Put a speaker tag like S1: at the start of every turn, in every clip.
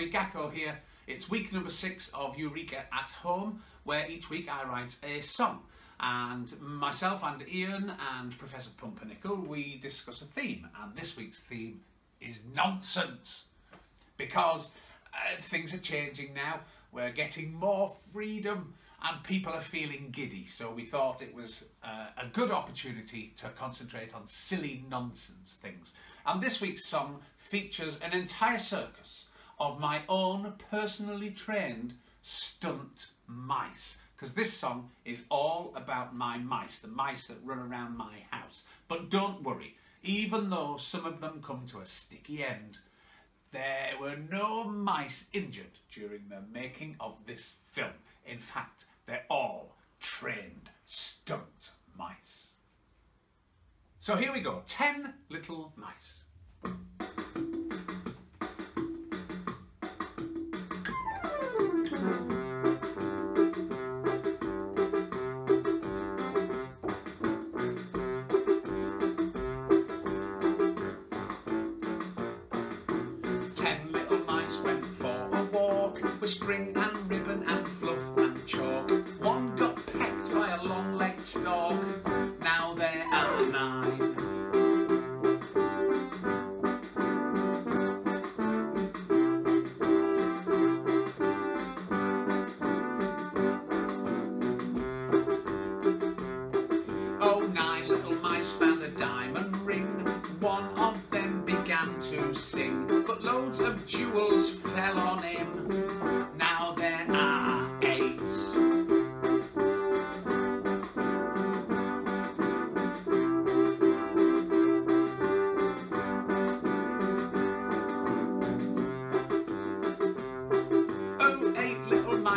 S1: everybody, Gacko here. It's week number six of Eureka at Home, where each week I write a song. And myself and Ian and Professor Pumpernickel, we discuss a theme. And this week's theme is nonsense. Because uh, things are changing now. We're getting more freedom and people are feeling giddy. So we thought it was uh, a good opportunity to concentrate on silly nonsense things. And this week's song features an entire circus of my own personally trained stunt mice. Because this song is all about my mice, the mice that run around my house. But don't worry, even though some of them come to a sticky end, there were no mice injured during the making of this film. In fact, they're all trained stunt mice. So here we go, 10 little mice. String and ribbon and fluff and chalk. One got pecked by a long-legged stork. Now there are nine.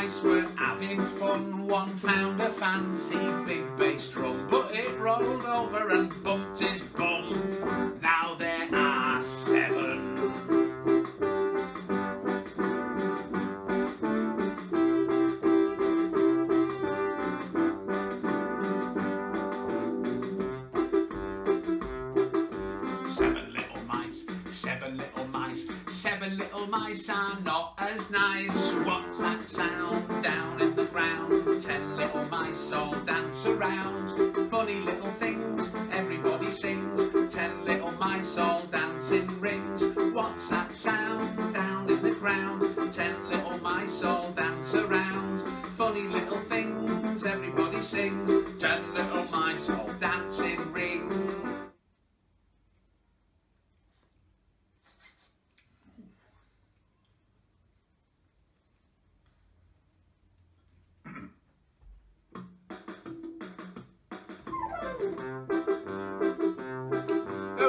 S1: Mice were having fun. One found a fancy big bass drum, but it rolled over and bumped his bum. Now there are seven. Seven little mice, seven little mice, seven little mice are not as nice. What's that sound down in the ground? Ten little mice all dance around. Funny little things, everybody sings. Ten little mice all dance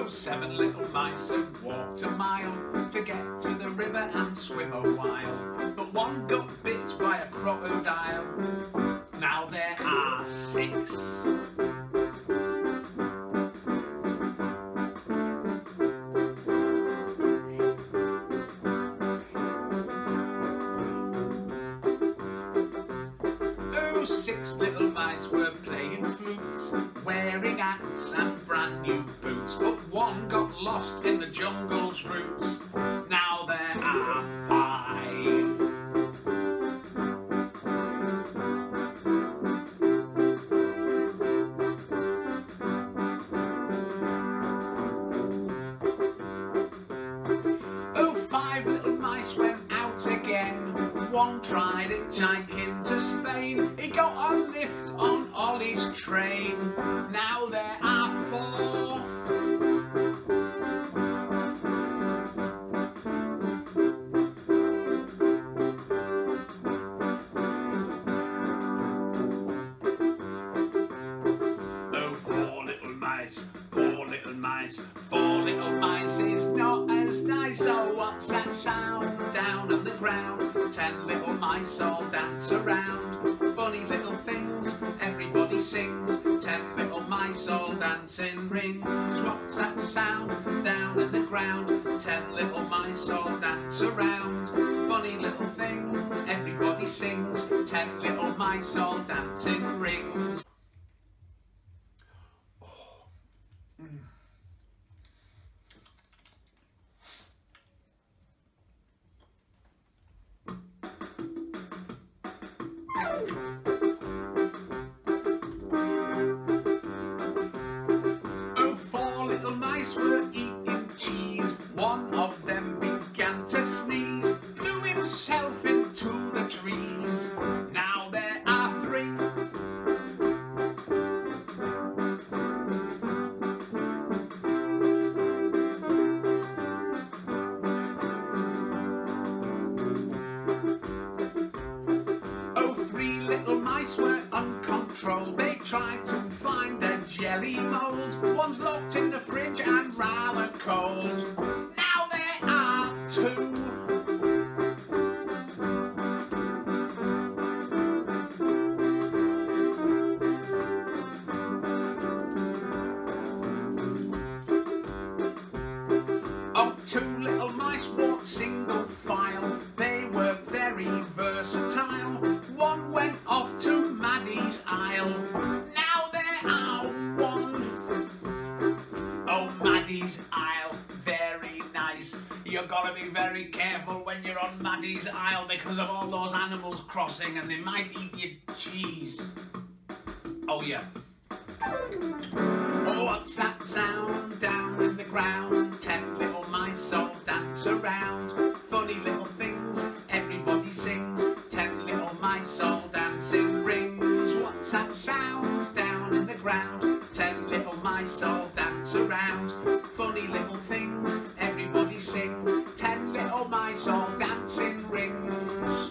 S1: Seven little mice had walked a mile to get to the river and swim a while. But one got bit by a crocodile. Now there are six. Six little mice were playing flutes, wearing hats and brand new one got lost in the jungle's roots. Now there are five. Oh, five little mice went out again. One tried hitchhiking to Spain. He got a lift on Ollie's train. Now sound down on the ground? Ten little mice all dance around. Funny little things, everybody sings. Ten little mice all dance in rings. What's that sound down in the ground? Ten little mice all dance around. Funny little things, everybody sings. Ten little mice all dance uncontrolled. They tried to find a jelly mould. One's locked in the fridge and rather cold. When you're on Maddie's Isle because of all those animals crossing and they might eat your cheese. Oh, yeah. Oh, what's that sound down in the ground? Ten little mice all dance around. Funny little things, everybody sings. Ten little mice all dancing rings. What's that sound down in the ground? Ten little mice all dance around. Funny little things, everybody sings. Little mice dancing rings.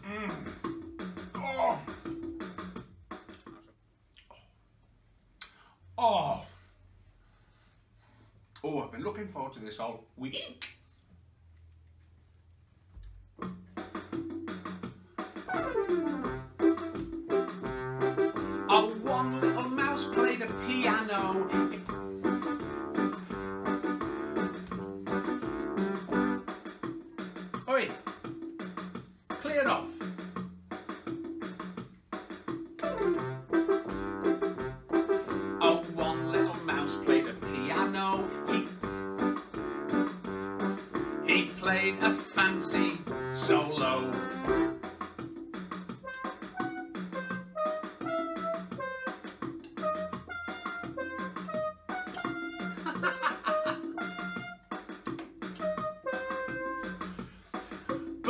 S1: Mm. Oh. Oh. Oh, I've been looking forward to this all week.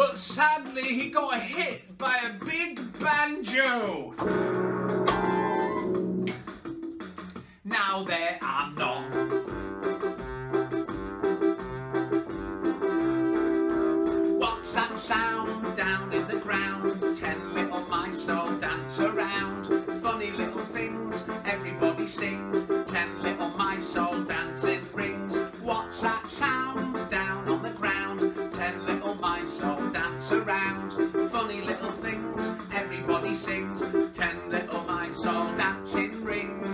S1: But sadly, he got hit by a big banjo. Now there are none. What's that sound down in the ground? Ten little mice all dance around. Funny little things, everybody sings. Ten little mice all dance dance around. Funny little things, everybody sings. Ten little mice all dancing in rings.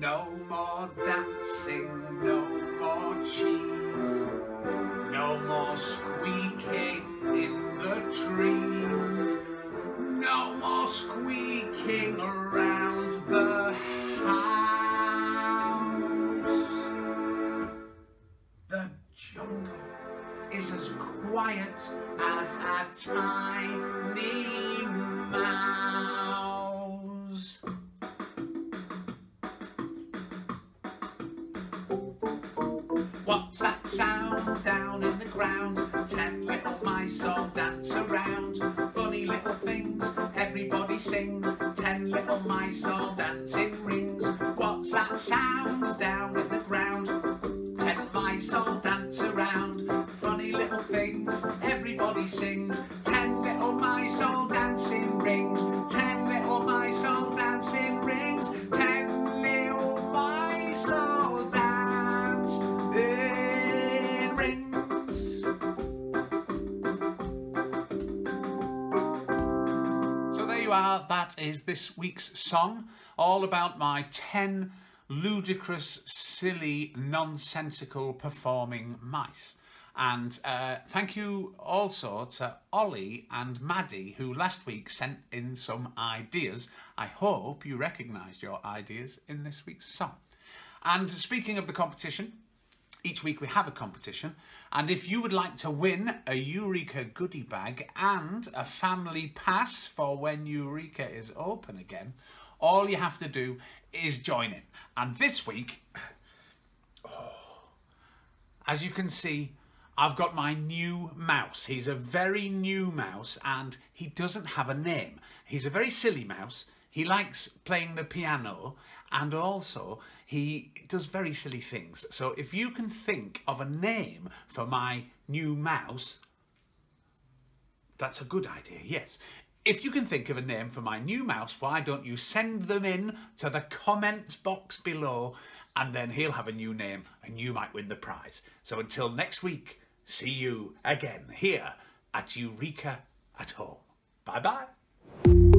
S1: No more dancing, no more cheese, no more squeaking in the trees, no more squeaking around as a tiny mouse. What's that sound down in the ground? Everybody sings. Ten little mice all dance in rings. Ten little mice all dancing rings. Ten little mice all dancing rings. So there you are. That is this week's song, all about my 10 ludicrous, silly, nonsensical performing mice. And uh, thank you also to Ollie and Maddie, who last week sent in some ideas. I hope you recognised your ideas in this week's song. And speaking of the competition, each week we have a competition, and if you would like to win a Eureka goodie bag and a family pass for when Eureka is open again, all you have to do is join in. And this week, oh, as you can see, I've got my new mouse. He's a very new mouse and he doesn't have a name. He's a very silly mouse. He likes playing the piano and also he does very silly things. So if you can think of a name for my new mouse, that's a good idea, yes. If you can think of a name for my new mouse, why don't you send them in to the comments box below and then he'll have a new name and you might win the prize. So until next week, see you again here at Eureka at Home. Bye bye.